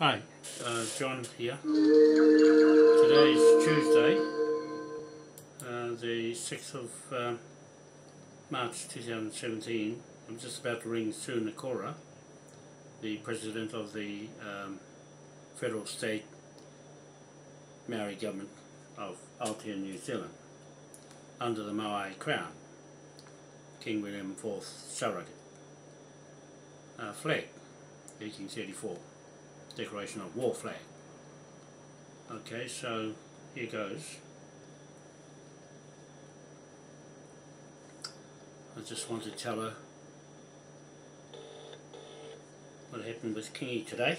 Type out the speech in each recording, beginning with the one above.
Hi, uh, John here. Today is Tuesday, uh, the 6th of uh, March 2017. I'm just about to ring Sue Nikora, the President of the um, Federal State Maori Government of Aotearoa, New Zealand, under the Moai Crown, King William IV surrogate uh, flag, 1834. Declaration of War flag. Okay, so here goes. I just want to tell her what happened with Kingy today.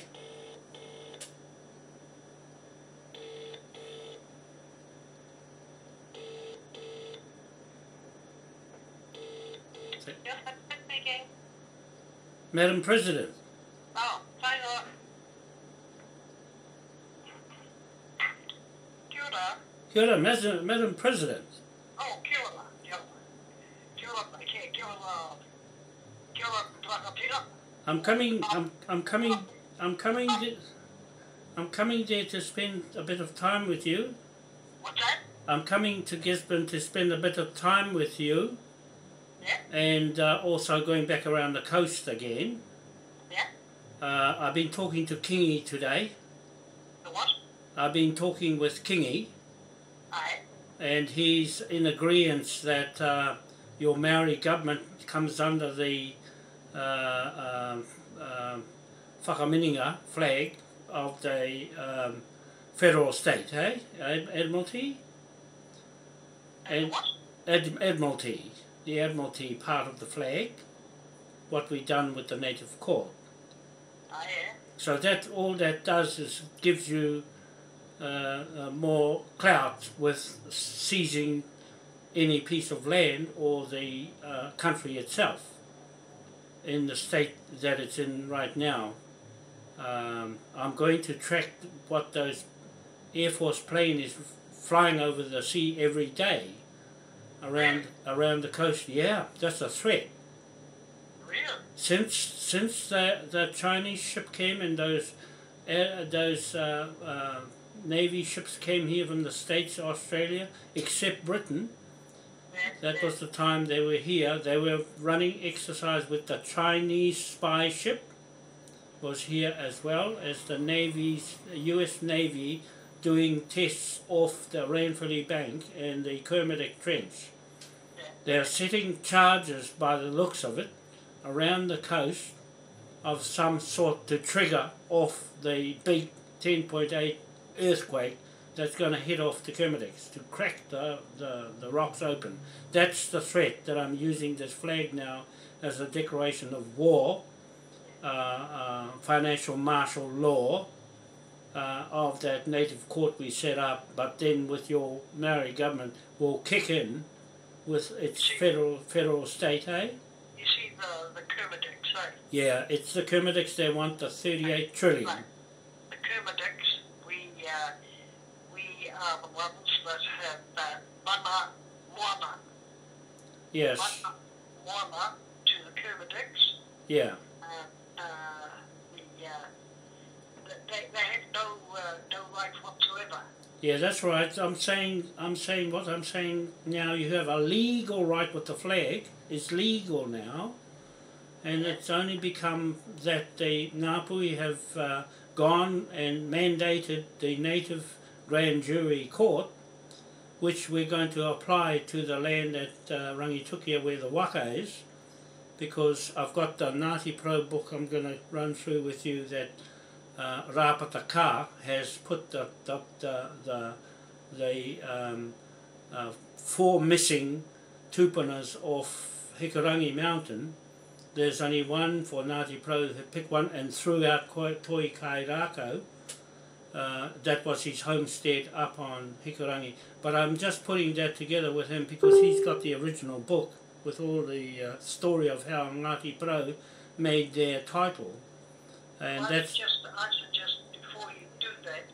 Madam President. Oh, hang on. Kia ora. Kia ora, Madam, Madam President. Oh, kia ora. Kia ora. Kia ora, kia, kia ora. Kia ora, rangatira. I'm coming. I'm. I'm coming. I'm coming. th- I'm coming there to spend a bit of time with you. What's that? I'm coming to Gisborne to spend a bit of time with you, Yeah, and uh, also going back around the coast again. yeah. Uh, I've been talking to Kingy today. The what? I've been talking with Kingy. And he's in agreement that uh, your Maori government comes under the uh, um, um, whakaminenga flag of the um, federal state, hey? Ad- Admiralty? Ad- Admiralty, the Admiralty part of the flag, what we done with the native court. Aye, yeah. So that all that does is gives you uh, uh, more clout with seizing any piece of land or the uh, country itself in the state that it's in right now. Um, I'm going to track what those Air Force plane is flying over the sea every day around around the coast. Yeah, that's a threat since since the the Chinese ship came and those uh, those uh, uh, navy ships came here from the states, Australia, except Britain. That was the time they were here. They were running exercise with the Chinese spy ship. Was here as well as the Navy's U.S. Navy doing tests off the Ranfurly Bank and the Kermadec Trench. They're setting charges, by the looks of it, around the coast of some sort to trigger off the big 10.8 earthquake that's going to hit off the Kermadecs, to crack the, the, the rocks open. That's the threat that I'm using this flag now as a declaration of war, uh, uh, financial martial law uh, of that native court we set up, but then with your Maori government will kick in with its federal federal state, eh? You see the, the Kermadec, say. Yeah, it's the Kermadecs they want the 38 trillion. Right. The Kermadecs, we, uh, we are the ones that have uh, mana, moana, Yes, moana to the Kermadecs. yeah, uh, uh, the, uh, they, they have no, uh, no right whatsoever. yeah, that's right. I'm saying, I'm saying what I'm saying now. You have a legal right with the flag. It's legal now, and it's only become that the Ngāpuhi have uh, gone and mandated the native grand jury court, which we're going to apply to the land at uh, Rangitukia where the waka is, because I've got the Ngāti Pro book I'm going to run through with you that uh, Rāpata Kā has put the the the the, the um, uh, four missing tupunas off Hikurangi Mountain. There's only one for Ngāti Pro who picked one and threw out Toi Kai Rākau. Uh, that was his homestead up on Hikurangi. But I'm just putting that together with him because he's got the original book with all the uh, story of how Ngāti Porou made their title. And I that's suggest, I suggest before you do that,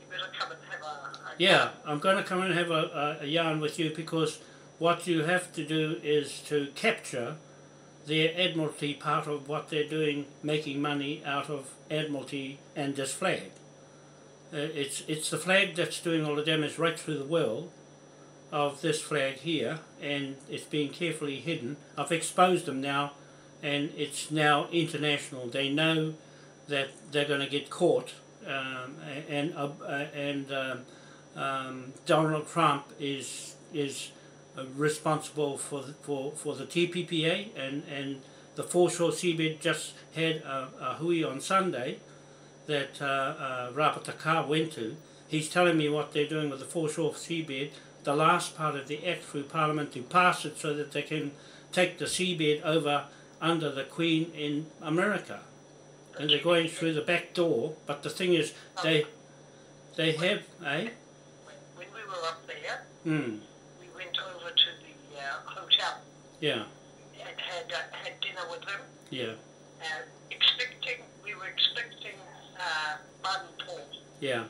you better come and have a, a Yeah, I'm going to come and have a, a, a yarn with you because what you have to do is to capture their Admiralty part of what they're doing, making money out of Admiralty and this flag. Uh, it's it's the flag that's doing all the damage right through the world of this flag here, and it's being carefully hidden. I've exposed them now, and it's now international. They know that they're going to get caught, um, and uh, and um, um, Donald Trump is is uh, responsible for the, for for the TPPA, and and the foreshore seabed just had a, a hui on Sunday that uh, uh, Rāpata Kā went to. He's telling me what they're doing with the foreshore seabed, the last part of the act through Parliament to pass it so that they can take the seabed over under the Queen in America. And they're going through the back door, but the thing is, they they have, eh? When, when we were up there, Hmm, we went over to the uh, hotel yeah, and had uh, had dinner with them, yeah, uh, expecting we were expecting uh, Martin Paul yeah,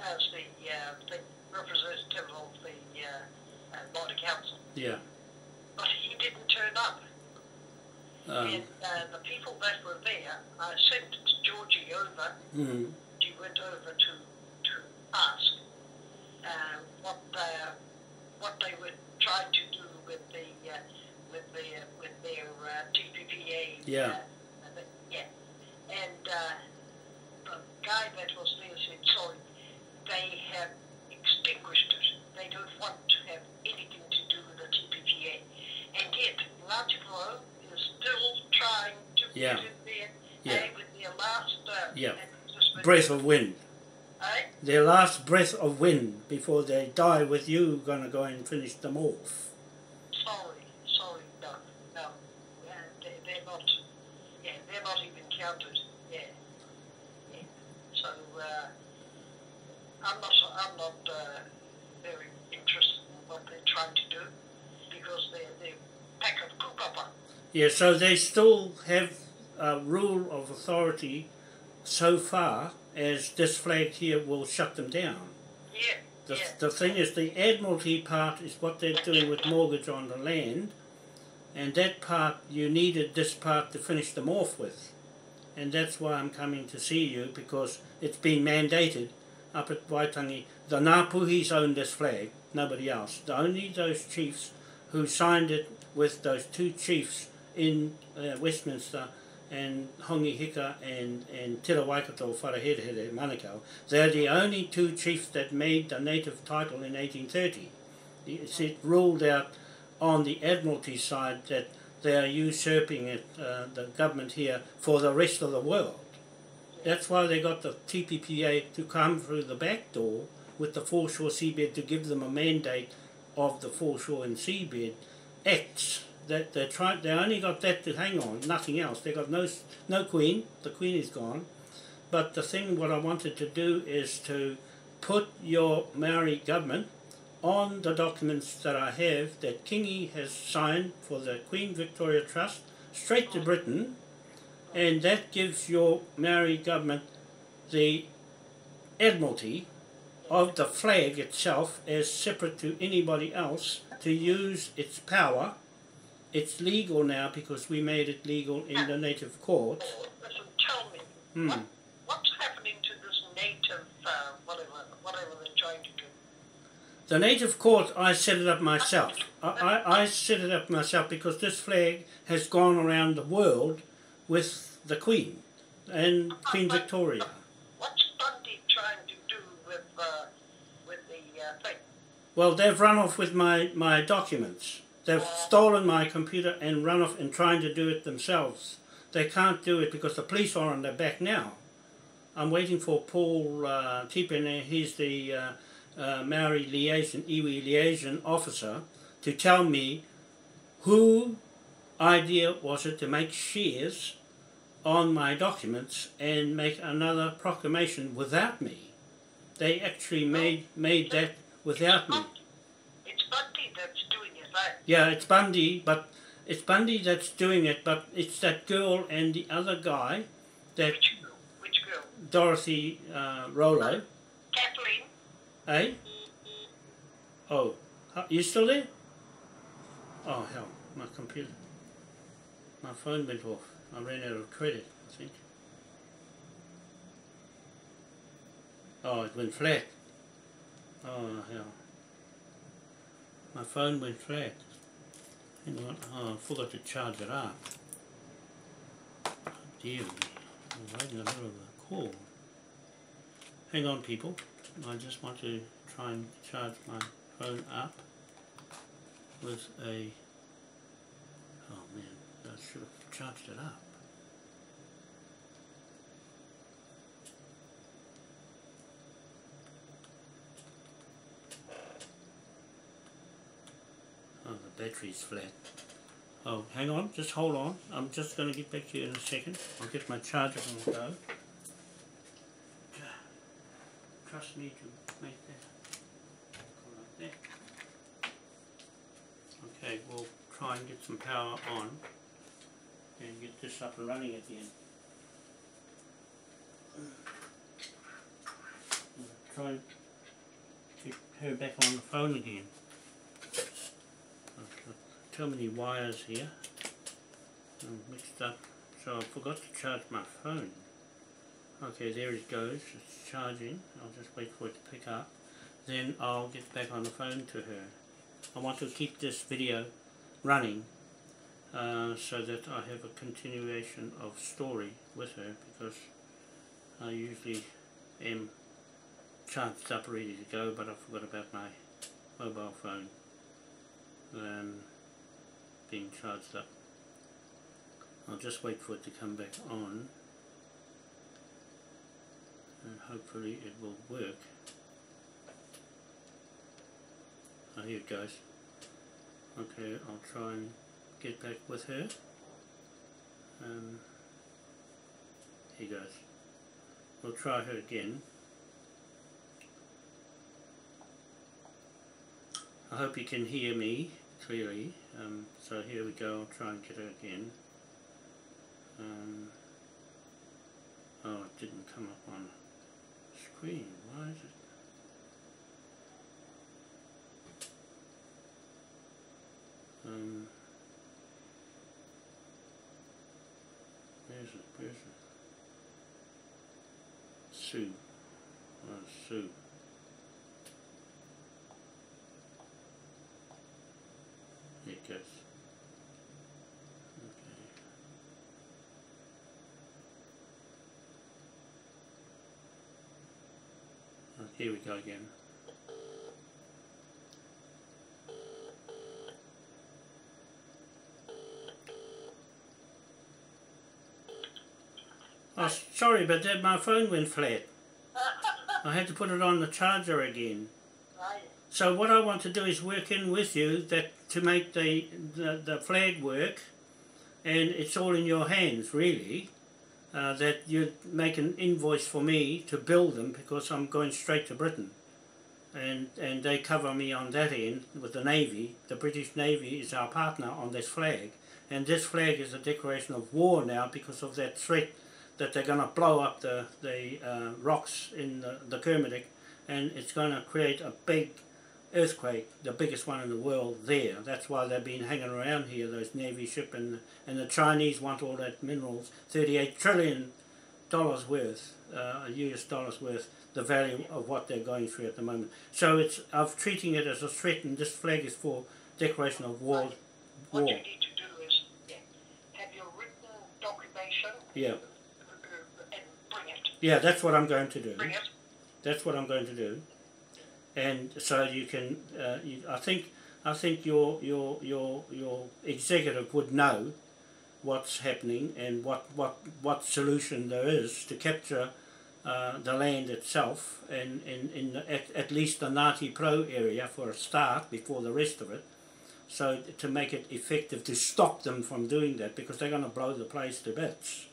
as the, uh, the representative of the uh, uh, Border Council, yeah. but he didn't turn up. Um, and uh, the people that were there, I sent Georgie over. hmm, She went over to to ask uh, what uh, what they were trying to do with the uh, with their with their uh, TPPA. Yeah. Uh, yeah. And uh, guy that was there said, sorry, they have extinguished it. They don't want to have anything to do with the TPPA. And yet, Ngāti is still trying to Yeah. get in there Yeah. eh, with their last uh, Yeah. breath of wind. Eh? Their last breath of wind before they die with you gonna go and finish them off. Sorry, sorry, no, no. Yeah, they, they're not, yeah, they're not even counted. Yeah, yeah. So, uh, I'm not, I'm not uh, very interested in what they're trying to do because they're, they're pack of kupapa. Yeah, so they still have a rule of authority so far as this flag here will shut them down. Yeah, The, yeah. the thing is, the Admiralty part is what they're doing with mortgage on the land, and that part, you needed this part to finish them off with. And that's why I'm coming to see you, because it's been mandated up at Waitangi. The Ngāpuhis own this flag, nobody else. The only those chiefs who signed it with those two chiefs in uh, Westminster and Hongi Hika and, and Te Waikato Wharaherehere Manukau, they're the only two chiefs that made the native title in 1830. It's it ruled out on the Admiralty side that they are usurping it, uh, the government here for the rest of the world. That's why they got the TPPA to come through the back door with the foreshore seabed to give them a mandate of the foreshore and seabed acts that they tried. They only got that to hang on, nothing else. They got no no queen. The queen is gone. But the thing, what I wanted to do is to put your Maori government on the documents that I have that Kingi has signed for the Queen Victoria Trust straight to Britain, and that gives your Maori government the admiralty of the flag itself as separate to anybody else to use its power. It's legal now because we made it legal in the native court. Listen, tell me, Hmm. what, what's happening to this native, uh, whatever, whatever they're trying to do? The native court, I set it up myself. I, I, I set it up myself because this flag has gone around the world with the Queen and Queen Victoria. What's Bundy trying to do with, uh, with the uh, thing? Well, they've run off with my, my documents. They've stolen my computer and run off and trying to do it themselves. They can't do it because the police are on their back now. I'm waiting for Paul uh, Tipene, he's the uh, uh, Maori liaison, iwi liaison officer, to tell me who idea was it to make shares on my documents and make another proclamation without me. They actually made made that without me. It's that's Yeah, it's Bundy, but it's Bundy that's doing it, but it's that girl and the other guy, that Which girl? Which girl? Dorothy uh, Rollo, Kathleen? eh? Oh, huh, you still there? Oh hell, my computer. My phone went off. I ran out of credit, I think. Oh, it went flat. Oh, hell. My phone went flat. Hang on. Oh, I forgot to charge it up. Oh, Dear me. I'm right in the middle of a call. Hang on, people. I just want to try and charge my phone up with a... Oh, man. I should have charged it up. The battery's flat. Oh, hang on, just hold on. I'm just going to get back to you in a second. I'll get my charger and go. Trust me to make that. Okay, we'll try and get some power on and get this up and running again. Try and get her back on the phone again too many wires here. I'm mixed up. So I forgot to charge my phone. Okay, there it goes. It's charging. I'll just wait for it to pick up. Then I'll get back on the phone to her. I want to keep this video running uh, so that I have a continuation of story with her because I usually am charged up ready to go but I forgot about my mobile phone. Um, being charged up. I'll just wait for it to come back on and hopefully it will work. Oh, here it goes. Okay, I'll try and get back with her. Um, here goes. We'll try her again. I hope you can hear me clearly. Um, so here we go, I'll try and get it again. Um, oh, it didn't come up on screen. Why is it? Um, where's it? Where's it? Sue. Oh, Sue. it goes. Okay. Here we go again. Oh, sorry, but my phone went flat. I had to put it on the charger again. So what I want to do is work in with you that to make the, the, the flag work and it's all in your hands really. Uh, that you'd make an invoice for me to build them because I'm going straight to Britain. And and they cover me on that end with the Navy. The British Navy is our partner on this flag. And this flag is a declaration of war now because of that threat that they're going to blow up the, the uh, rocks in the, the Kermadec. And it's going to create a big earthquake, the biggest one in the world there. That's why they've been hanging around here, those Navy ship, and, and the Chinese want all that minerals, 38 trillion dollars worth, uh, US dollars worth, the value of what they're going through at the moment. So it's I'm treating it as a threat, and this flag is for declaration of war. What war. you need to do is yeah, have your written documentation. Yeah. Uh, and bring it. Yeah, that's what I'm going to do. Bring it. That's what I'm going to do and so you can. Uh, you, I think I think your your your your executive would know what's happening and what what what solution there is to capture uh, the land itself and in in the, at, at least the Ngati Porou area for a start before the rest of it. So to make it effective to stop them from doing that because they're going to blow the place to bits.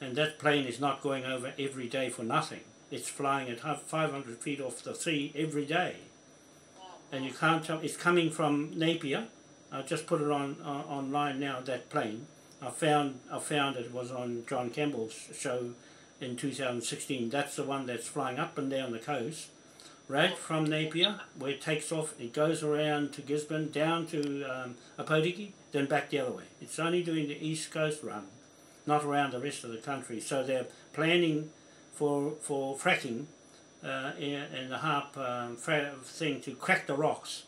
And that plane is not going over every day for nothing. It's flying at 500 feet off the sea every day. And you can't tell, it's coming from Napier. I just put it on uh, online now, that plane. I found, I found it was on John Campbell's show in 2016. That's the one that's flying up and down the coast. Right from Napier, where it takes off, it goes around to Gisborne, down to um, than back the other way. It's only doing the east coast run, not around the rest of the country. So they're planning for for fracking uh, in the HAARP um, fra- thing to crack the rocks,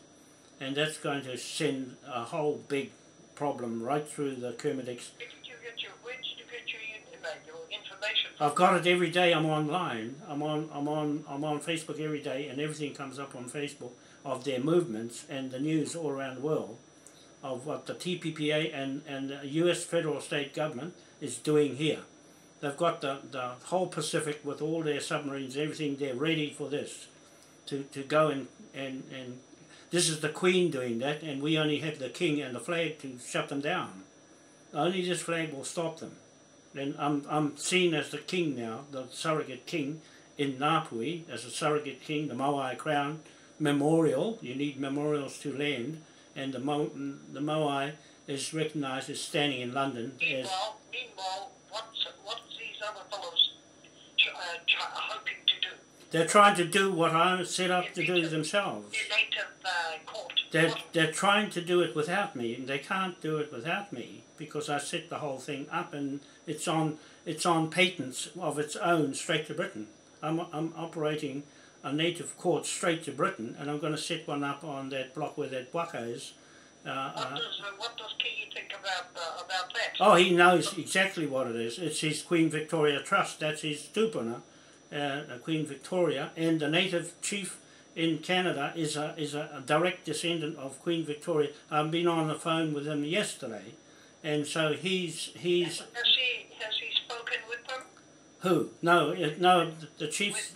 and that's going to send a whole big problem right through the Kermadec. Where did you get your, where did you get your, uh, your information? I've got it every day. I'm online. I'm on. I'm on. I'm on Facebook every day, and everything comes up on Facebook of their movements and the news all around the world of what the TPPA and and the U.S. federal state government is doing here. They've got the, the whole Pacific with all their submarines, everything. They're ready for this, to, to go and, and and this is the Queen doing that, and we only have the King and the flag to shut them down. Only this flag will stop them. And I'm, I'm seen as the king now, the surrogate king in Ngāpuhi, as a surrogate king, the Moai crown memorial. You need memorials to land, and the, Mo, the Moai is recognised as standing in London as Meanwhile, meanwhile, what's these other fellows uh, hoping to do? they're trying to do what I set up to do themselves. Native uh. They're, they're trying to do it without me, and they can't do it without me because I set the whole thing up, and it's on it's on patents of its own straight to Britain. I'm I'm operating a native court straight to Britain, and I'm going to set one up on that block where that waka is. Uh, What uh, does uh, what does Kingy think about uh, about that? oh, he knows exactly what it is. It's his Queen Victoria Trust. That's his tupuna, Queen Victoria, and the native chief in Canada is a is a, direct descendant of Queen Victoria. I've been on the phone with him yesterday, and so he's he's Has he has he spoken with them? who? No, no, the, the chief With?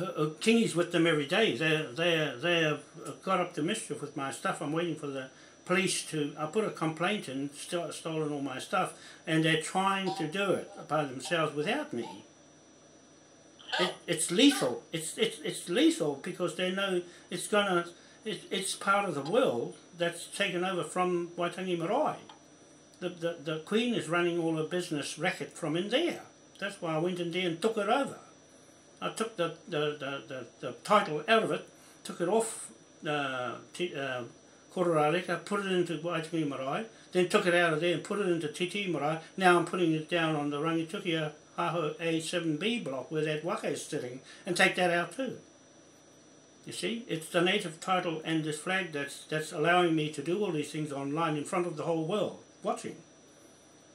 Uh, uh, with them every day. They they they have got up to mischief with my stuff. I'm waiting for the police to. I put a complaint in, st- stolen all my stuff, and they're trying to do it by themselves without me. It, it's lethal. It's it's it's lethal because they know it's gonna. It, it's part of the world that's taken over from Waitangi Marae. The, the the Queen is running all the business racket from in there. That's why I went in there and took it over. I took the, the, the, the, the title out of it, took it off uh, t- uh, Kororareka, put it into Waitangi Marae, then took it out of there and put it into Te Tii Marae. Now I'm putting it down on the Rangitukia Haho A7B block where that waka is sitting and take that out too. You see, it's the native title and this flag that's, that's allowing me to do all these things online in front of the whole world watching.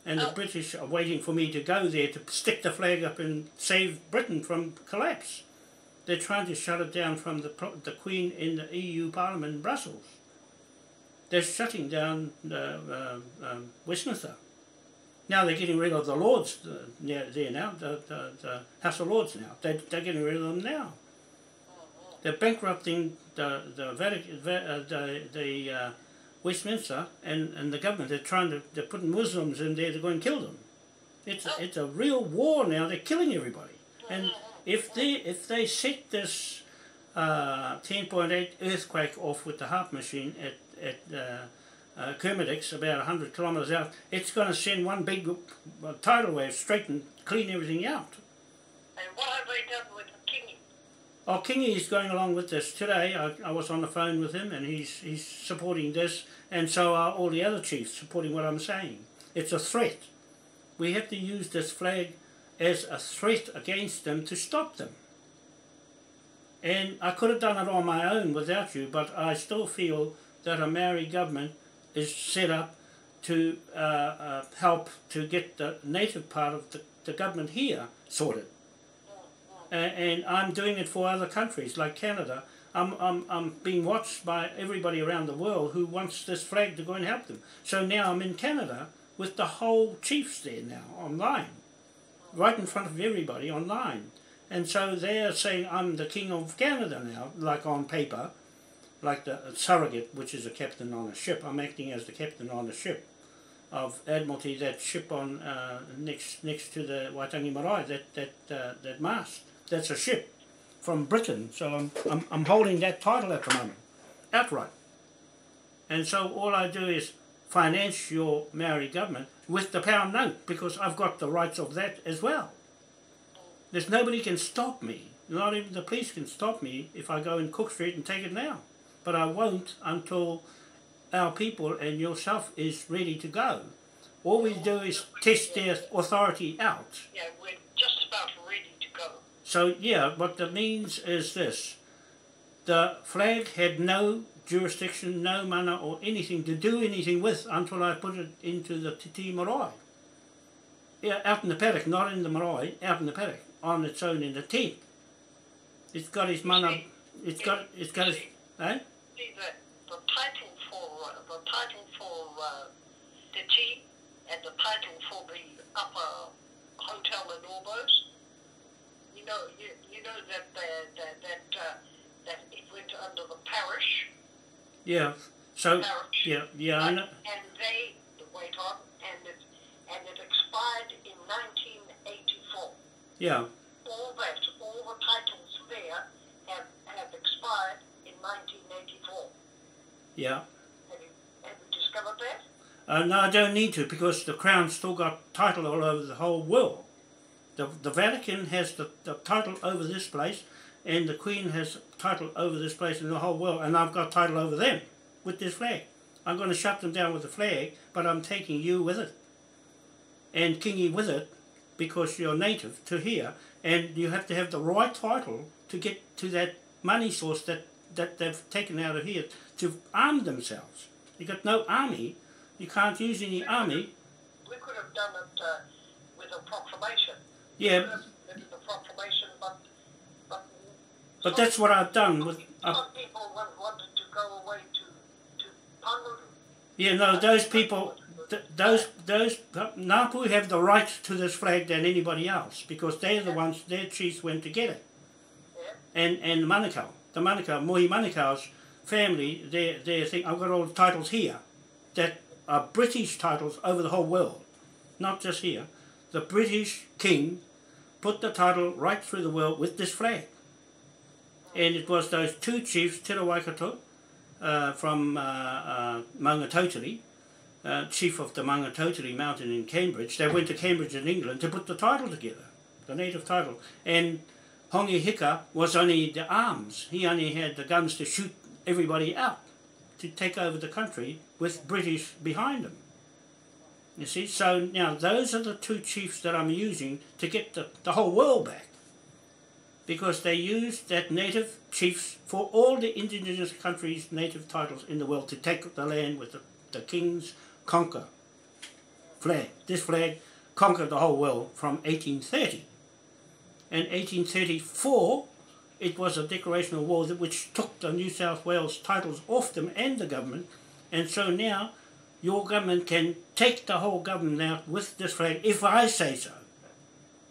And the Oh. British are waiting for me to go there to stick the flag up and save Britain from collapse. They're trying to shut it down from the, the Queen in the EU Parliament in Brussels. They're shutting down the, uh, um, Westminster. Now they're getting rid of the Lords uh, near there now, the, the, the House of Lords now. They, they're getting rid of them now. They're bankrupting the the, Vatican, uh, the, the uh, Westminster and, and the government. They're trying to they're putting Muslims in there to go and kill them. It's a, it's a real war now. They're killing everybody. And if they if they set this uh, 10.8 earthquake off with the HAARP machine at at uh, uh, Kermadec, about 100 kilometres out, it's going to send one big uh, tidal wave straight and clean everything out. And what have they done with? Oh, Kingy is going along with this today. I, I was on the phone with him, and he's he's supporting this, and so are all the other chiefs supporting what I'm saying. It's a threat. We have to use this flag as a threat against them to stop them. And I could have done it on my own without you, but I still feel that a Maori government is set up to uh, uh, help to get the native part of the, the government here sorted and I'm doing it for other countries like Canada. I'm, I'm, I'm being watched by everybody around the world who wants this flag to go and help them. So now I'm in Canada with the whole chiefs there now online, right in front of everybody online. And so they're saying I'm the king of Canada now, like on paper, like the surrogate, which is a captain on a ship. I'm acting as the captain on a ship of Admiralty, that ship on uh, next next to the Waitangi Marae, that that uh, that mast. That's a ship from Britain. So I'm, I'm I'm holding that title at the moment, outright. And so all I do is finance your Maori government with the pound note because I've got the rights of that as well. There's nobody can stop me. Not even the police can stop me if I go in Cook Street and take it now. But I won't until our people and yourself is ready to go. All we do is test their authority out. Yeah, we're just about ready to go. So yeah, what that means is this. The flag had no jurisdiction, no mana or anything to do anything with until I put it into the Te Tii Marae. Yeah, out in the paddock, not in the marae, out in the paddock, on its own in the tent. It's got his mana, it's got, it's got his, eh? The, title for, the title for uh, and the title for the upper hotel in Orbos, know, you, you know that, the, that, that, uh, that it went under the parish, Yeah, so, parish. yeah, yeah, I know, And they, wait on, and it, and it expired in 1984. yeah, All that, all the titles there have, have expired in 1984. yeah. Have you, have you discovered that? Uh, no, I don't need to because the crown still got title all over the whole world. The, the Vatican has the, the title over this place, and the Queen has title over this place in the whole world, and I've got title over them with this flag. I'm going to shut them down with the flag, but I'm taking you with it, and Kingy with it, because you're native to here, and you have to have the right title to get to that money source that, that they've taken out of here to arm themselves. You've got no army, you can't use any army. We could have done it uh, with a proclamation. Yeah, could have did a proclamation, but but, but that's what I've done with. Uh, people wa- wanted to go away to to Panuru. yeah, no, those people, th- those those Napu have the right to this flag than anybody else because they're the ones. Their chiefs went to get it, Yeah, and and the Manukau, the Manukau, Mohi Manukau's family. They they think I've got all the titles here, that are British titles over the whole world, not just here. The British king put the title right through the world with this flag. And it was those two chiefs, Te Waikato, uh, from uh, uh, uh, chief of the Maungatautari mountain in Cambridge, they went to Cambridge in England to put the title together, the native title. And Hongi Hika was only the arms. He only had the guns to shoot everybody out, to take over the country with British behind him. You see, so now those are the two chiefs that I'm using to get the, the whole world back. Because they used that native chiefs for all the indigenous countries' native titles in the world to take the land with the, the king's conquer flag. This flag conquered the whole world from 1830. And 1834, it was a declaration of war that which took the New South Wales titles off them and the government. And so now your government can take the whole government out with this flag if I say so.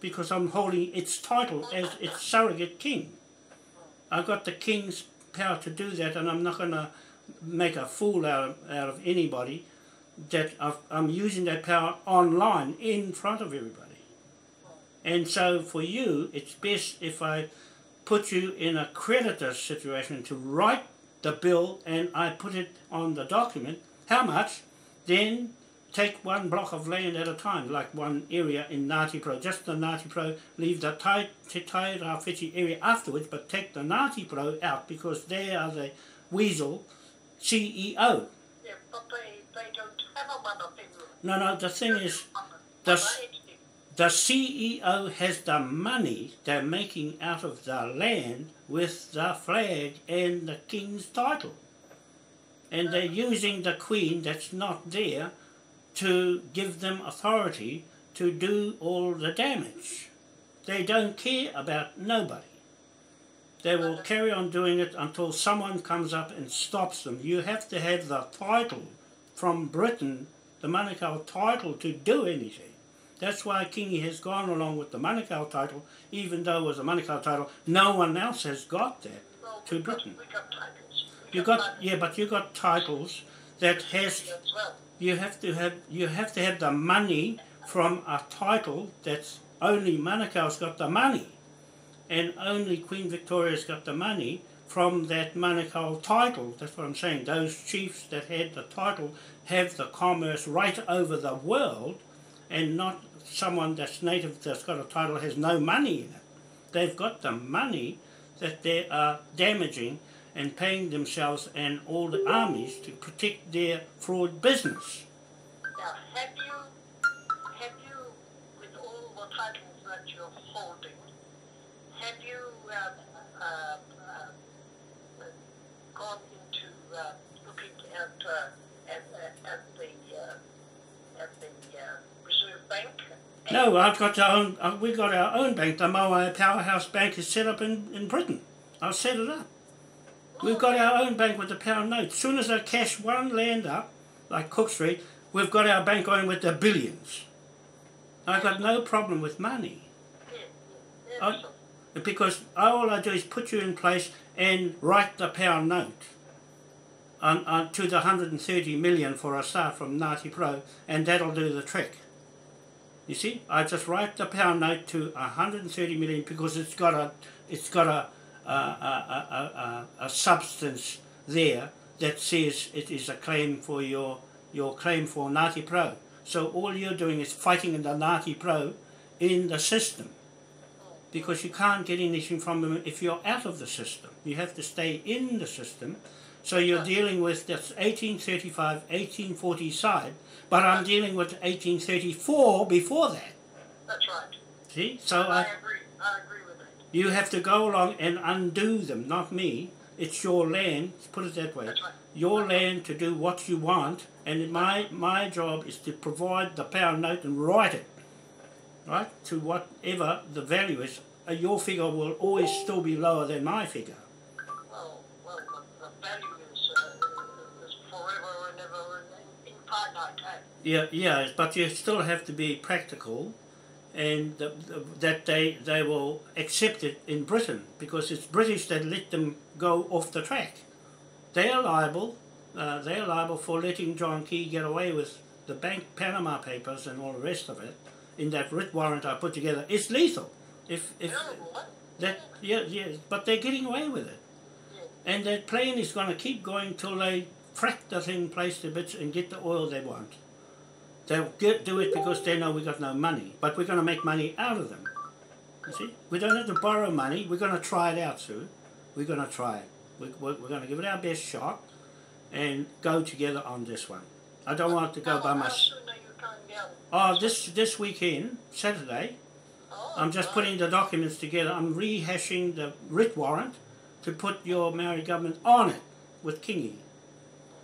Because I'm holding its title as its surrogate king. I've got the king's power to do that, and I'm not going to make a fool out of, out of anybody. That I've, I'm using that power online in front of everybody. And so for you, it's best if I put you in a creditor situation to write the bill and I put it on the document. How much? Then take one block of land at a time, like one area in Ngāti Porou, just the Ngāti Porou, leave the Tai Te Tai Rāwhiti area afterwards, but take the Ngāti Porou out because they are the weasel CEO. yeah, but they, they don't have a. No, no, the thing is, the mana s- entity. the CEO has the money they're making out of the land with the flag and the king's title. And they're using the queen that's not there to give them authority to do all the damage. They don't care about nobody. They will carry on doing it until someone comes up and stops them. You have to have the title from Britain, the Manukau title, to do anything. That's why Kingi has gone along with the Manukau title, even though it was a Manukau title. No one else has got that to Britain. You got yeah, but you got titles that has you have to have you have to have the money from a title that's only Manukau's got the money, and only Queen Victoria's got the money from that Manukau title. That's what I'm saying. Those chiefs that had the title have the commerce right over the world, and not someone that's native that's got a title has no money in it. They've got the money that they are damaging and paying themselves and all the armies to protect their fraud business. Now, have you, have you, with all the titles that you're holding, have you um, uh, uh, gone into uh, looking at, uh, at, at, at the uh, at the uh, Reserve Bank? No, I've got our own. Uh, we've got our own bank. The Moai Powerhouse Bank is set up in, in Britain. I've set it up. We've got our own bank with the pound note. As soon as I cash one land up, like Cook Street, we've got our bank going with the billions. I've got no problem with money. I- Because all I do is put you in place and write the pound note on, on, to the 130 million for a start from Ngāti Porou, and that'll do the trick. You see, I just write the pound note to 130 million because it's got a, it's got a, a, a, a, a, a substance there that says it is a claim for your, your claim for Ngāti Porou. So all you're doing is fighting in the Ngāti Porou in the system because you can't get anything from them if you're out of the system. You have to stay in the system. So you're dealing with this 1835, 1840 side, but I'm dealing with 1834 before that. That's right. See? So I I, agree. I agree with that. You have to go along and undo them, not me. It's your land, let's put it that way. Right. Your land to do what you want, and my, my job is to provide the pound note and write it, right, to whatever the value is. Uh, Your figure will always still be lower than my figure. Well, well, the, the value is, uh, is forever and ever and infinite. Yeah, yeah, but you still have to be practical, and the, the, that they they will accept it in Britain because it's British that let them go off the track. They are liable. Uh, they are liable for letting John Key get away with the bank Panama Papers and all the rest of it. In that writ warrant I put together, it's lethal. If if that yeah yeah, but they're getting away with it. And that plane is going to keep going till they crack the thing, place the bits, and get the oil they want. They'll do it because they know we got no money, but we're going to make money out of them. You see, we don't have to borrow money. We're going to try it out, Sue. We're going to try it. We, we're, we're going to give it our best shot, and go together on this one. I don't want to go by myself. soon are you coming down? Oh, this this weekend, Saturday, Oh, I'm just putting the documents together. I'm rehashing the writ warrant to put your Maori government on it with Kingi.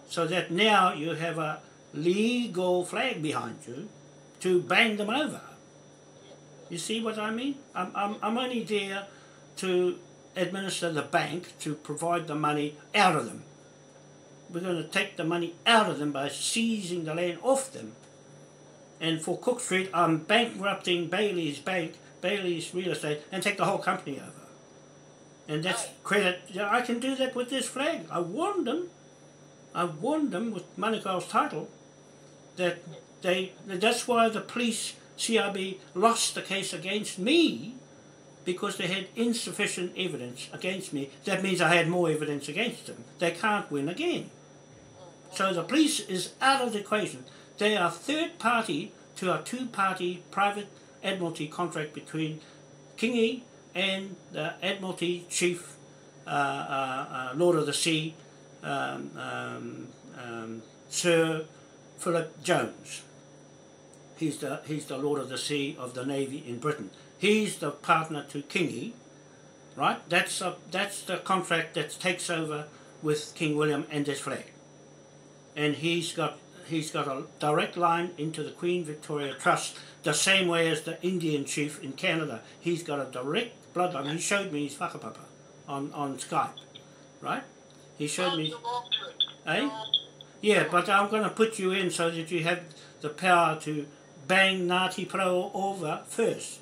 So that now you have a legal flag behind you to bang them over. You see what I mean? I'm, I'm, I'm only there to administer the bank to provide the money out of them. We're going to take the money out of them by seizing the land off them. And for Cook Street, I'm bankrupting Bayleys bank, Bayleys real estate, and take the whole company over. And that's credit. Yeah, I can do that with this flag. I warned them. I warned them with Manukau's title that they. That's why the police, CRB, lost the case against me because they had insufficient evidence against me. That means I had more evidence against them. They can't win again. So the police is out of the equation. They are third party to a two party private admiralty contract between Kingi and the Admiralty Chief, uh, uh, uh, Lord of the Sea, um, um, um, Sir Philip Jones. He's the, he's the Lord of the Sea of the Navy in Britain. He's the partner to Kingi, right? That's, a, that's the contract that takes over with King William and his flag and he's got he's got a direct line into the Queen Victoria Trust, the same way as the Indian chief in Canada. He's got a direct bloodline. He showed me his whakapapa on, on Skype, right? He showed me. you're off to it. Eh? You're off to it. Yeah, but I'm going to put you in so that you have the power to bang Ngāti Porou over first,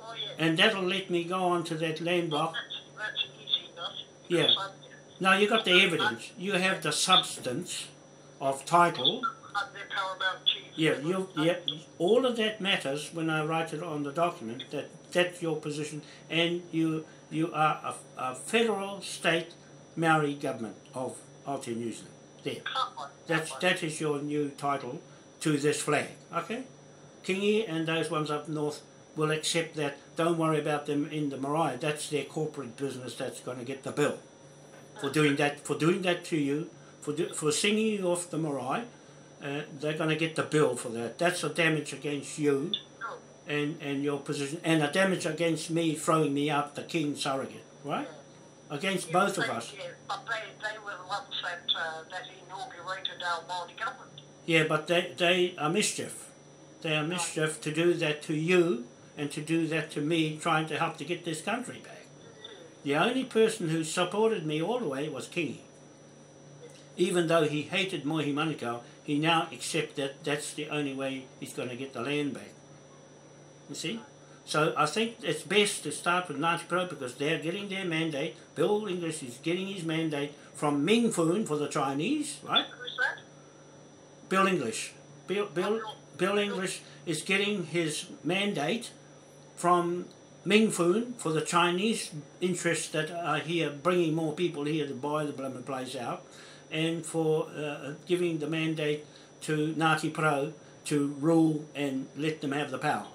Oh, and that'll let me go on to that land block. That's, that's easy enough. Yeah. Now you got the evidence. You have the substance of title. I'm their paramount chief. Yeah, you, yeah, all of that matters when I write it on the document. That that's your position, and you you are a, a federal state Maori government of Aotearoa New Zealand. There, that's that is your new title to this flag. Okay, Kingi and those ones up north will accept that. Don't worry about them in the marae. That's their corporate business. That's going to get the bill. for doing that for doing that to you, for do, for singing you off the marae. Uh, they're going to get the bill for that. That's a damage against you and, and your position, and a damage against me throwing me out the king surrogate, right? Against both of us. Yeah, but they, they were the ones that, uh, that inaugurated our Māori government. Yeah, but they, they are mischief. They are mischief to do that to you and to do that to me, trying to help to get this country back. The only person who supported me all the way was Kingi. Even though he hated Mohi Manukau, he now accepts that that's the only way he's going to get the land back. You see? So I think it's best to start with Ngāti Porou because they're getting their mandate. Bill English is getting his mandate from Meng Foon for the Chinese, right? Who's that? Bill English. Bill, Bill, Bill English is getting his mandate from Meng Foon for the Chinese interests that are here, bringing more people here to buy the blooming place out, and for uh, giving the mandate to Ngāti Porou to rule and let them have the power.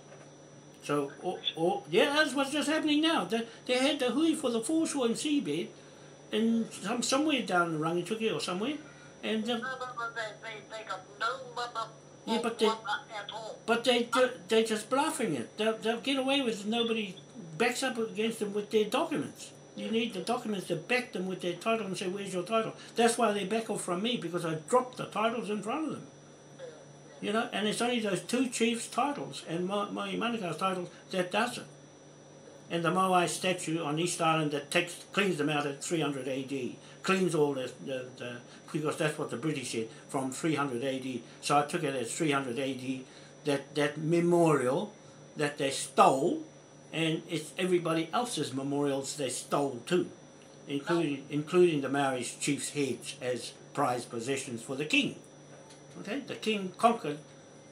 So, or, or, yeah, that's what's just happening now. They, they had the hui for the foreshore and seabed in some, somewhere down in Rangitukia or somewhere, and uh, No, no, they, they, they got no mana Yeah, but they- mana at all. But they they're just bluffing it. They'll, they'll get away with it. Nobody backs up against them with their documents. You need the documents to back them with their title and say, "Where's your title?" That's why they back off from me because I dropped the titles in front of them. You know, and it's only those two chiefs' titles and Mo- Mohi Manukau's titles that does it. And the Moai statue on East Island that takes cleans them out at 300 AD, cleans all the, the, the because that's what the British said from 300 AD. So I took it as 300 AD, that that memorial that they stole, and it's everybody else's memorials they stole too, including including the Maori's chiefs' heads as prized possessions for the king. Okay, the king conquered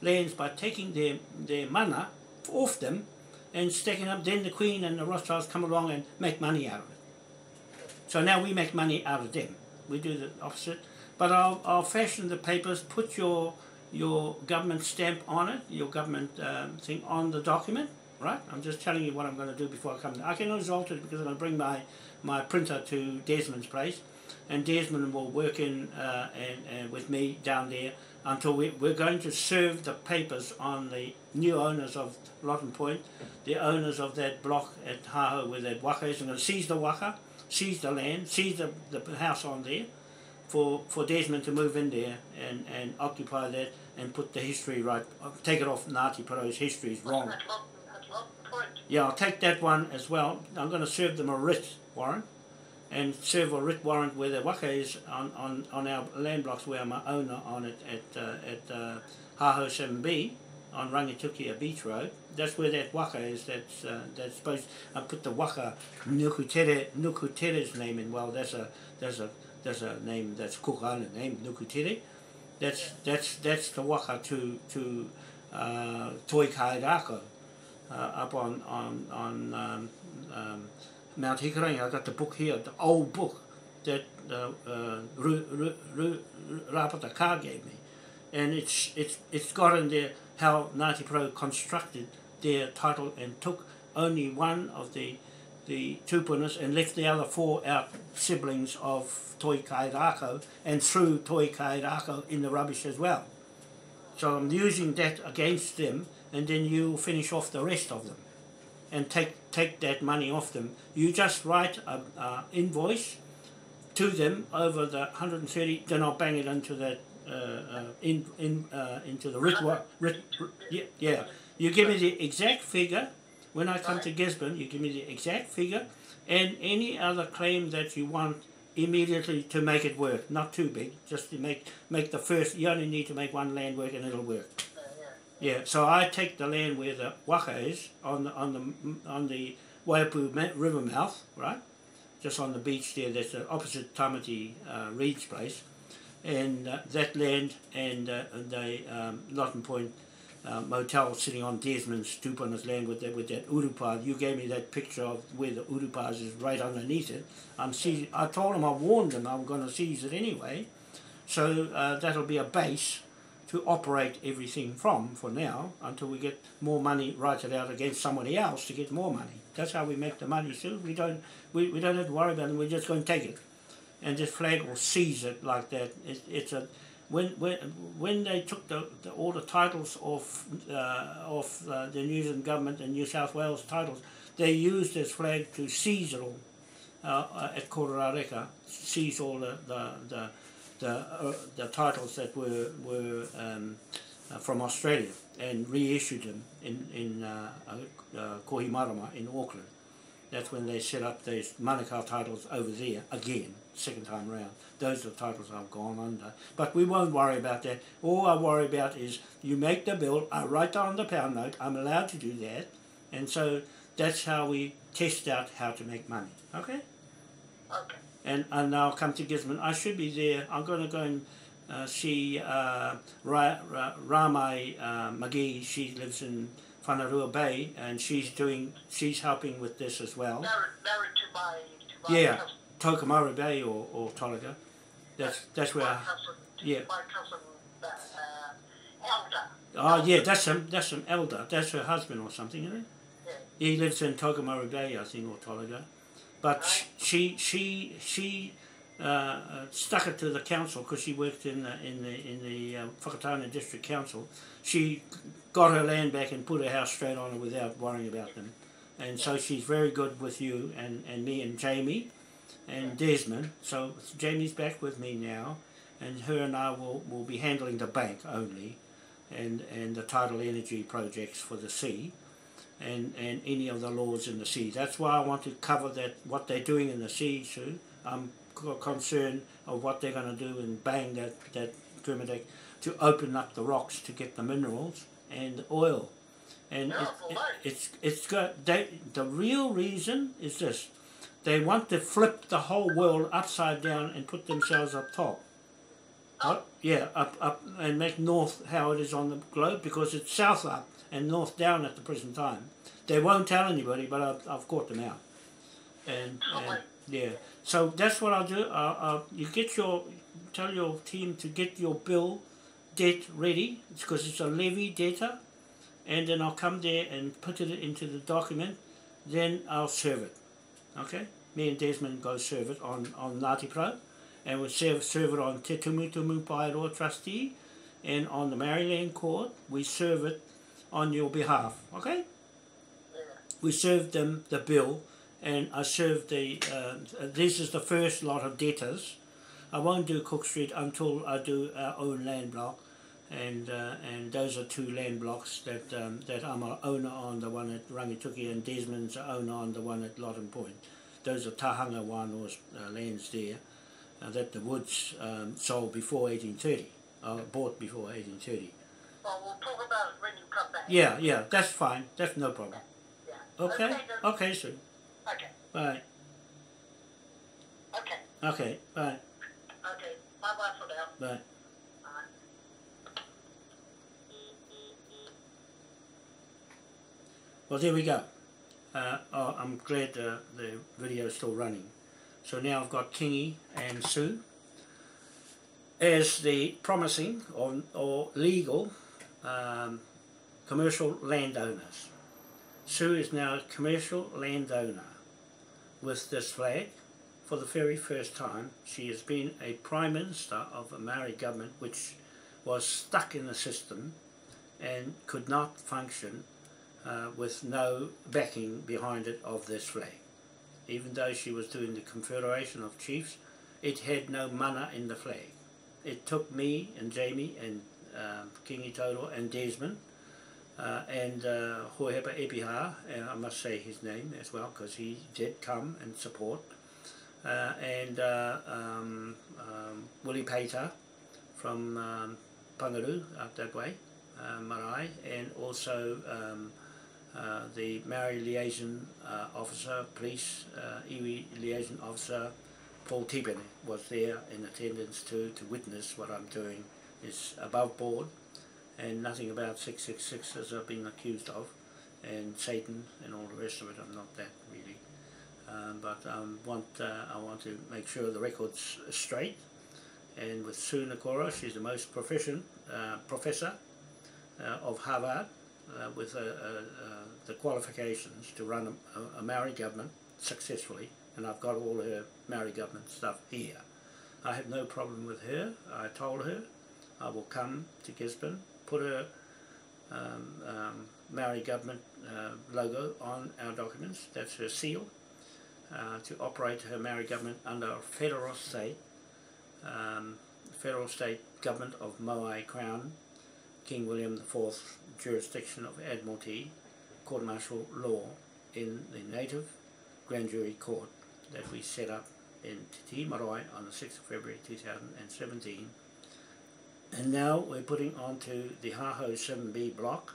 lands by taking their their mana off them and stacking up. Then the queen and the Rothschilds come along and make money out of it. So now we make money out of them. We do the opposite. But I'll, I'll fashion the papers, put your your government stamp on it, your government um, thing on the document, right? I'm just telling you what I'm going to do before I come. I can alter it because I'm going to bring my, my printer to Desmond's place, and Desmond will work in uh, and, and with me down there until we, we're going to serve the papers on the new owners of Lottin Point, the owners of that block at Haho where that waka is. I'm going to seize the waka, seize the land, seize the, the house on there for, for Desmond to move in there and, and occupy that and put the history right, take it off Ngāti Porou's history is wrong. At Lottin, at Lottin Point. Yeah, I'll take that one as well. I'm going to serve them a writ warrant and serve a writ warrant where the waka is on, on, on our land blocks where I'm a owner on it at, uh, at uh, Haho 7B on Rangitukia Beach Road. That's where that waka is. That's uh, that's supposed. I put the waka Nukutere Nukutere's name in. Well, that's a that's a that's a name that's Cook Island name Nukutere. That's that's that's the waka to to uh, Kairako uh, up on on on um, um, Hikurangi. I got the book here, the old book that uh, uh, Ru, Ru, Ru, gave me, and it's it's it's got in there how Ngāti Porou constructed their title and took only one of the the tupunas and left the other four out siblings of Toi Kairako and threw Toi Kairako in the rubbish as well. So I'm using that against them, and then you finish off the rest of them, and take take that money off them. You just write a, a invoice to them over the 130. Then I'll bang it into that uh, uh, in in uh, into the writ, writ, writ yeah, yeah. You give me the exact figure when I come to Gisborne. You give me the exact figure and any other claim that you want immediately to make it work. Not too big, just to make make the first. You only need to make one land work and it'll work. Yeah. So I take the land where the waka is on the on the on the Waipu river mouth, right? Just on the beach there. That's the opposite Tamati uh, Reed's place, and uh, that land and uh, the um, Lottin Point uh, motel sitting on Desmond's his land with that with that urupa. You gave me that picture of where the urupas is right underneath it. I'm seiz- I told him I warned them I'm going to seize it anyway, so uh, that'll be a base to operate everything from for now until we get more money righted out against somebody else to get more money. That's how we make the money. So we don't we, we don't have to worry about it. We're just going to take it. and this flag will seize it like that. It, it's a when when when they took the, the all the titles off uh, off uh, the New Zealand government and New South Wales titles, they used this flag to seize it all uh, uh at Kororareka, seize all the the the the, uh, the titles that were were um, uh, from Australia and reissued them in in uh, uh, Kohimarama in Auckland. That's when they set up these Manukau titles over there again, second time round. Those are the titles I've gone under. But we won't worry about that. All I worry about is you make the bill, I write down the pound note, I'm allowed to do that. And so that's how we test out how to make money. Okay? Okay. And, and I'll come to Gisborne. I should be there. I'm going to go and uh, see uh, Ra, Ra, Ramai uh, McGee. She lives in Whanarua Bay, and she's doing, she's helping with this as well. Married, married to my, to my Yeah. cousin. Tokomaru Bay or, or Tolaga. That's that's where. my I, cousin, yeah. My cousin, uh, uh, Elder. oh yeah, that's some that's some elder. That's her husband or something, isn't it? Yeah. He lives in Tokomaru Bay, I think, or Tolaga. But she she she uh, uh, stuck it to the council because she worked in the in the in the uh, Whakatane District Council. She got her land back and put her house straight on it without worrying about them. And so she's very good with you and, and me and Jamie and Desmond. So Jamie's back with me now, and her and I will, will be handling the bank only, and and the tidal energy projects for the sea, and and any of the laws in the sea. That's why I want to cover that what they're doing in the sea, Sue. I'm concerned of what they're going to do and bang that that Kermadec to open up the rocks to get the minerals and oil. And it, it, it's it's got they the real reason is this they want to flip the whole world upside down and put themselves up top. Up, yeah, up, up, and make north how it is on the globe because it's south up and north down at the present time. They won't tell anybody, but I've, I've caught them out. And, and yeah, so that's what I'll do. Uh, uh, you get your, tell your team to get your bill debt ready It's because it's a levy debtor, and then I'll come there and put it into the document. Then I'll serve it. Okay, me and Desmond go serve it on on Ngāti Porou, and we'll serve serve it on Te Tumutumu Paeroa trustee, and on the Māori Land Court we serve it on your behalf. Okay, we served them the bill, and I served the. Uh, this is the first lot of debtors. I won't do Cook Street until I do our own land block, and uh, and those are two land blocks that um, that I'm a owner on the one at Rangitukia and Desmond's a owner on the one at Lottin Point. Those are Tahanga Wanoa's uh, lands there uh, that the Woods um, sold before 1830, uh, bought before 1830. Well, we'll talk about it when you come back. Yeah, yeah, that's fine. That's no problem. Yeah. Okay, then. okay, sir. Okay. Bye. Okay. Okay, bye, Okay. Bye bye for now. bye. Bye. Well, there we go. Uh, oh, I'm glad the, the video is still running. So now I've got Kingi and Sue as the promising or, or legal um, commercial landowners. Sue is now a commercial landowner with this flag. For the very first time, she has been a Prime Minister of a Maori government which was stuck in the system and could not function uh, with no backing behind it of this flag. Even though she was doing the Confederation of Chiefs, it had no mana in the flag. It took me and Jamie and um, Kingi and Desmond uh, and uh, Hohepa Epiha, and I must say his name as well because he did come and support, uh, and uh, um, um, Willie Pater from um, Panguru up that way, uh, Marae, and also um, uh, the Maori liaison uh, officer, police, uh, iwi liaison officer, Paul Tipene was there in attendance too to witness what I'm doing. It's above board and nothing about 666 as I've been accused of and Satan and all the rest of it. I'm not that really. Um, but um, want, uh, I want to make sure the record's straight. And with Sue Nikora, she's the most proficient uh, professor uh, of Harvard uh, with uh, uh, the qualifications to run a, a Maori government successfully. And I've got all her Maori government stuff here. I have no problem with her. I told her I will come to Gisborne, put her um, um, Maori government uh, logo on our documents, that's her seal, uh, to operate her Maori government under a federal state, um, federal state government of Moai Crown, King William IV jurisdiction of Admiralty, court martial law in the native grand jury court that we set up in Te Marae on the 6th of February 2017 and now we're putting onto the Haho 7B block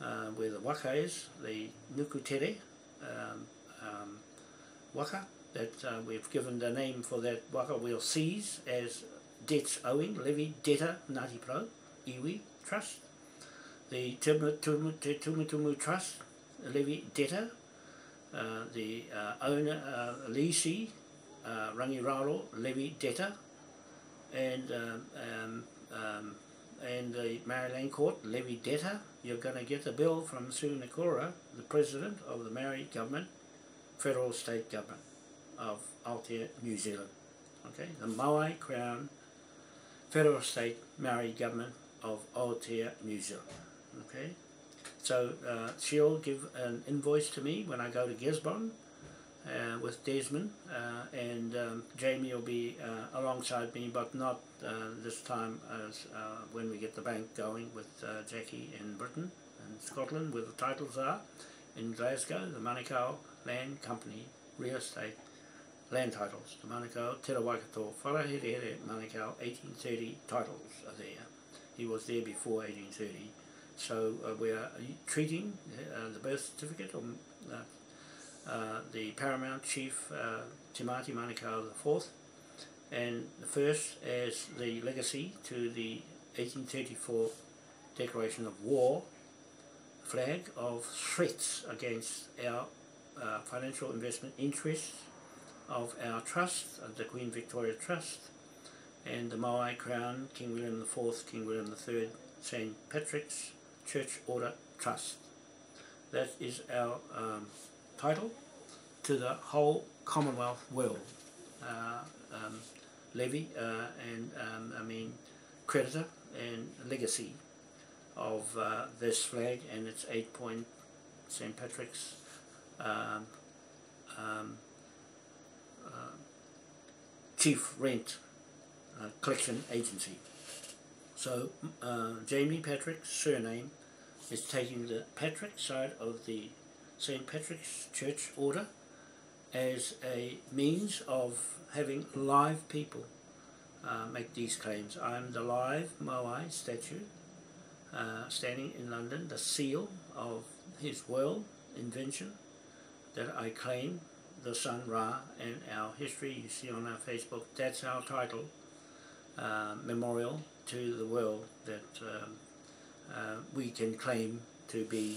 uh, where the waka is, the Nukutere um, um, waka that uh, we've given the name for that waka we'll seize as debts owing, levy debtor Ngāti Porou, iwi trust, the Tumutumu Trust, levy debtor, uh, the uh, owner, uh, leasee, uh, Rangiraro, levy debtor, and um, um, um, and the Māori Land Court levy debtor, you're going to get a bill from Sue Nikora, the president of the Maori government, federal state government of Aotea, New Zealand. Okay, the Moai Crown federal state Maori government of Aotea, New Zealand. Okay, so uh, she'll give an invoice to me when I go to Gisborne uh, with Desmond uh, and um, Jamie will be uh, alongside me but not uh, this time as uh, when we get the bank going with uh, Jackie in Britain and Scotland where the titles are in Glasgow the Manukau Land Company Real Estate Land Titles. The Manukau Te Waikato Wharahere Manukau 1830 titles are there. He was there before 1830 so we are treating the birth certificate or uh, the paramount chief uh, Timati Manukau IV and the first as the legacy to the 1834 declaration of war flag of threats against our uh, financial investment interests of our trust, uh, the Queen Victoria Trust and the Moai Crown, King William IV, King William III, St. Patrick's Church Order Trust. That is our um, title to the whole Commonwealth world. Uh, um, levy uh, and um, I mean creditor and legacy of uh, this flag and its eight point St. Patrick's um, um, uh, chief rent uh, collection agency. So uh, Jamie Patrick's surname is taking the Patrick side of the St. Patrick's Church order as a means of having live people uh, make these claims. I am the live Moai statue uh, standing in London, the seal of his world invention that I claim the Sun Ra and our history you see on our Facebook. That's our title, uh, memorial to the world that um, uh, we can claim to be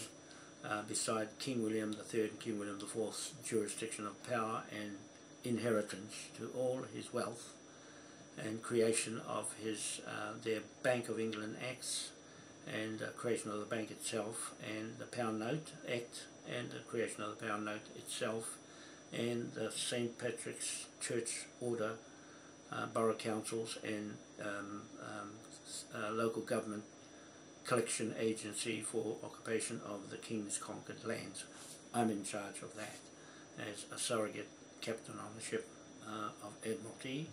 uh, beside King William III and King William IV's jurisdiction of power and inheritance to all his wealth and creation of his uh, their Bank of England Acts and uh, creation of the bank itself and the Pound Note Act and the creation of the Pound Note itself and the St. Patrick's Church Order uh, borough councils and um, um, uh, local government collection agency for occupation of the King's conquered lands. I'm in charge of that as a surrogate captain on the ship uh, of Admiralty,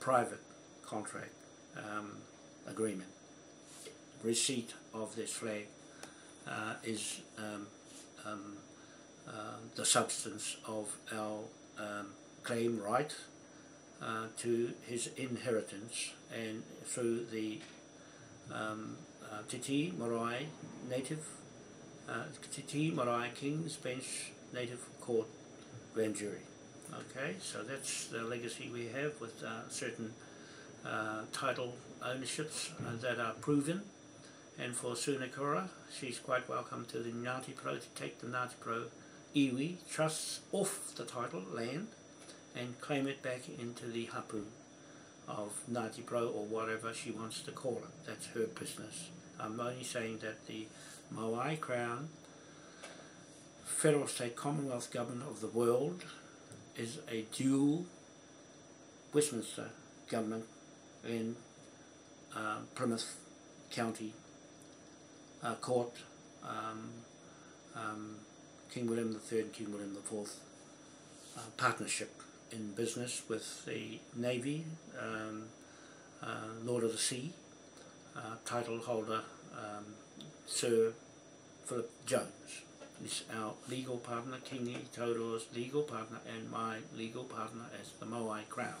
private contract um, agreement. Receipt of this flag uh, is um, um, uh, the substance of our um, claim right uh, to his inheritance and through the um, uh, Te Tii Marae Native, uh, Te Tii Marae King's Bench Native Court Grand Jury. Okay, so that's the legacy we have with uh, certain uh, title ownerships uh, that are proven. And for Sue Nikora, she's quite welcome to the Ngāti Porou to take the Ngāti Porou iwi trusts off the title land and claim it back into the hapu of Ngāti Porou or whatever she wants to call it. That's her business. I'm only saying that the Moai Crown, Federal State Commonwealth Government of the world is a dual Westminster government in uh, Plymouth County uh, Court, um, um, King William III and King William IV uh, partnership in business with the Navy, um, uh, Lord of the Sea, uh, title holder um, Sir Philip Jones is our legal partner, King Tauroa's legal partner and my legal partner as the Moai Crown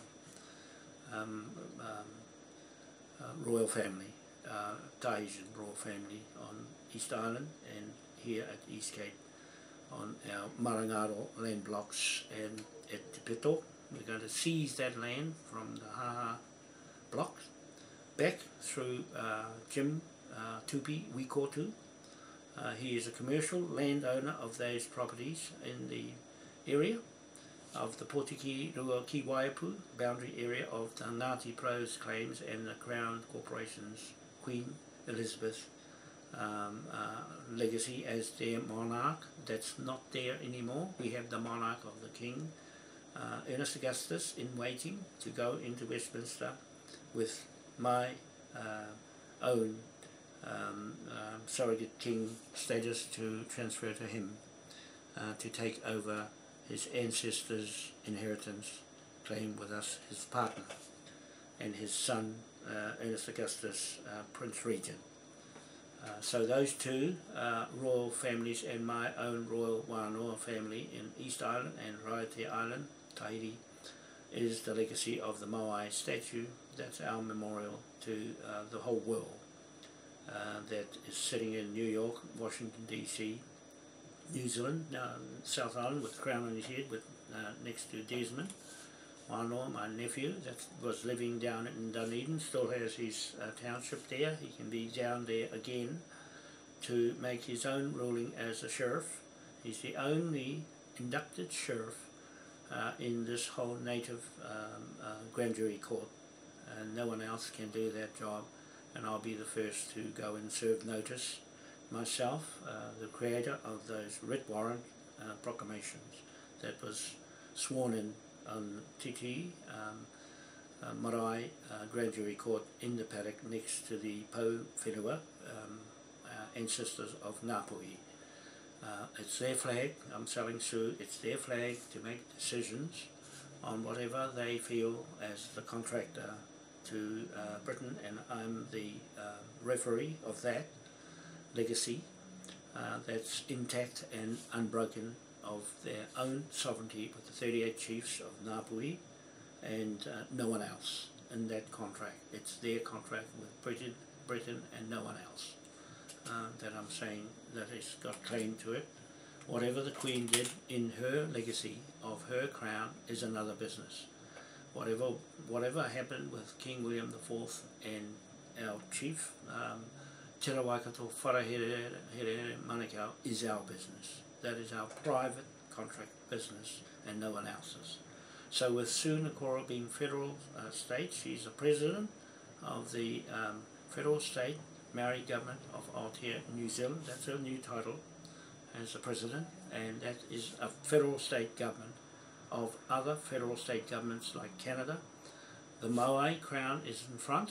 um, um, uh, royal family, uh, Tahitian royal family on East Island and here at East Cape on our Marangaro land blocks and at Te Pito. We're going to seize that land from the Haha blocks back through uh, Jim uh, Tupi Wikotu. Uh, he is a commercial landowner of those properties in the area of the Potiki Rua Ki Waipu boundary area of the Ngāti Porou's claims and the Crown Corporation's Queen Elizabeth um, uh, legacy as their monarch. That's not there anymore. We have the monarch of the King, uh, Ernest Augustus, in waiting to go into Westminster with my uh, own um, um, surrogate king status to transfer to him uh, to take over his ancestors' inheritance claim with us, his partner, and his son, uh, Ernest Augustus, uh, Prince Regent. Uh, so those two uh, royal families and my own royal Wānoa family in East Island and Raiatea Island, Tahiti, is the legacy of the Moai statue. That's our memorial to uh, the whole world. Uh, that is sitting in New York, Washington DC, New Zealand, South Island with the crown on his head with uh, next to Desmond. Wānoa, my nephew, that was living down in Dunedin, still has his uh, township there. He can be down there again to make his own ruling as a sheriff. He's the only inducted sheriff uh, in this whole native um, uh, grand jury court. And no one else can do that job and I'll be the first to go and serve notice myself, uh, the creator of those writ warrant uh, proclamations that was sworn in on Te Tii um, uh, Marae uh, Grand Jury Court in the paddock next to the Pou Whenua, um, ancestors of Ngāpuhi. Uh, it's their flag, I'm selling Sue, it's their flag to make decisions on whatever they feel as the contractor to uh, Britain and I'm the uh, referee of that legacy. Uh, that's intact and unbroken of their own sovereignty with the 38 chiefs of Ngāpuhi and uh, no one else in that contract. It's their contract with Britain, Britain and no one else uh, that I'm saying that it's got claim to it. Whatever the Queen did in her legacy of her crown is another business whatever whatever happened with King William IV and our chief, um, Te Rawaikato Wharahere Here Manukau, is our business. That is our private contract business and no one else's. So with Sue Nakora being federal uh, state, she's the president of the um, federal state Maori government of Aotea, New Zealand. That's her new title as the president, and that is a federal state government of other federal state governments like Canada. The Moai Crown is in front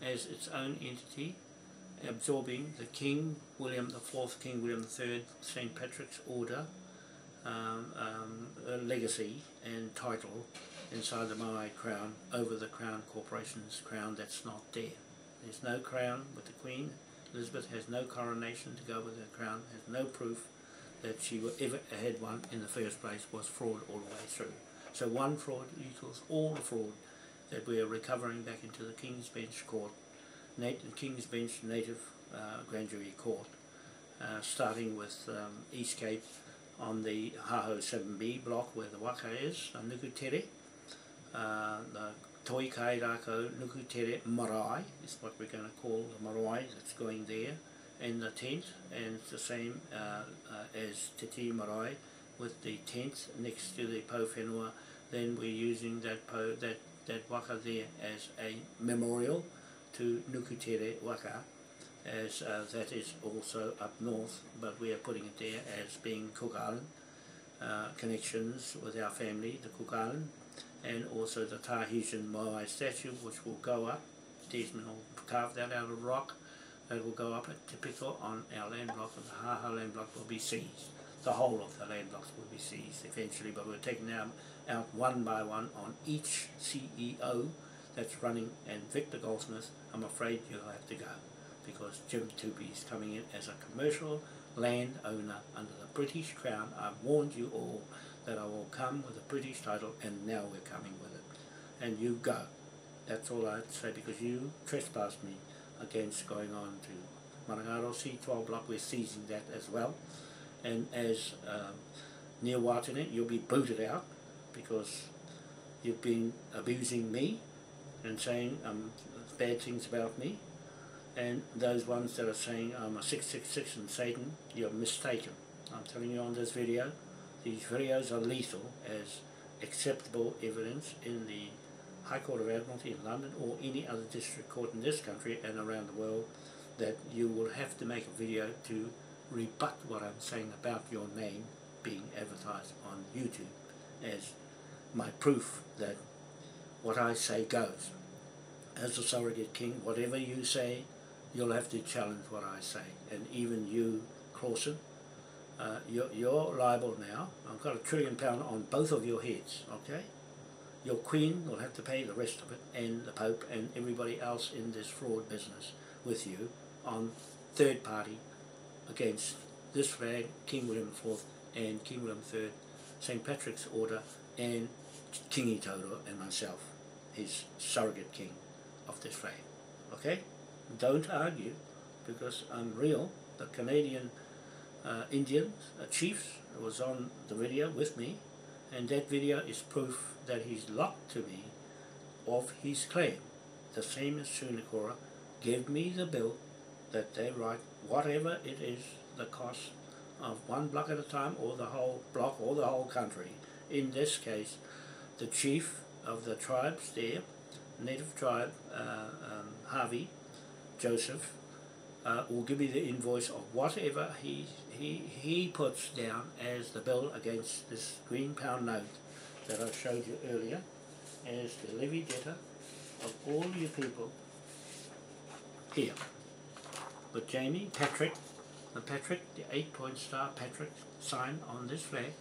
as its own entity, absorbing the King William IV, King William III, St. Patrick's Order um, um, legacy and title inside the Moai Crown over the Crown Corporation's crown that's not there. There's no crown with the Queen. Elizabeth has no coronation to go with her crown, has no proof that she ever had one in the first place was fraud all the way through. So one fraud equals all the fraud that we are recovering back into the King's Bench Court, Nat- King's Bench Native uh, Grand Jury Court, uh, starting with um, East Cape on the Haho 7B block where the waka is, Nukutere, uh, the Toi Kai Rako Nukutere Marae is what we're going to call the marae that's going there in the tent and it's the same uh, uh, as Te Marae with the tent next to the Po Whenua then we're using that po, that, that waka there as a memorial to Nukutere waka as uh, that is also up north but we are putting it there as being Cook Island uh, connections with our family, the Cook Island, and also the Tahitian Moai statue, which will go up. Desmond will carve that out of rock. That will go up at typical on our land block, and the Haha land block will be seized. The whole of the land blocks will be seized eventually, but we're taking them out one by one on each CEO that's running, and Victor Goldsmith, I'm afraid you'll have to go because Jim Tooby is coming in as a commercial land owner under the British Crown. I've warned you all that I will come with a British title, and now we're coming with it. And you go. That's all I'd say because you trespassed me against going on to Marangaro C12 block. We're seizing that as well. And as um, Neil Watinen, you'll be booted out because you've been abusing me and saying um, bad things about me. And those ones that are saying I'm a 666 and Satan, you're mistaken. I'm telling you on this video, these videos are lethal as acceptable evidence in the High Court of Admiralty in London or any other district court in this country and around the world that you will have to make a video to rebut what I'm saying about your name being advertised on YouTube as my proof that what I say goes. As a surrogate king, whatever you say, you'll have to challenge what I say. And even you, Clausen, uh, you're, you're liable now. I've got a trillion pound on both of your heads, okay? Your queen will have to pay the rest of it, and the Pope and everybody else in this fraud business with you on third party against this flag, King William IV and King William III, St. Patrick's Order, and King Itoto and myself, his surrogate king of this flag. Okay? Don't argue, because I'm real. The Canadian uh, Indian uh, chiefs was on the video with me, and that video is proof that he's locked to me of his claim. The same as Sue Nikora gave me the bill that they write whatever it is the cost of one block at a time or the whole block or the whole country. In this case, the chief of the tribes there, native tribe, uh, um, Harvey, Joseph, uh, will give me the invoice of whatever he, he, he puts down as the bill against this green pound note that I showed you earlier as the levy debtor of all you people here. But Jamie, Patrick, the Patrick, the eight point star Patrick sign on this flag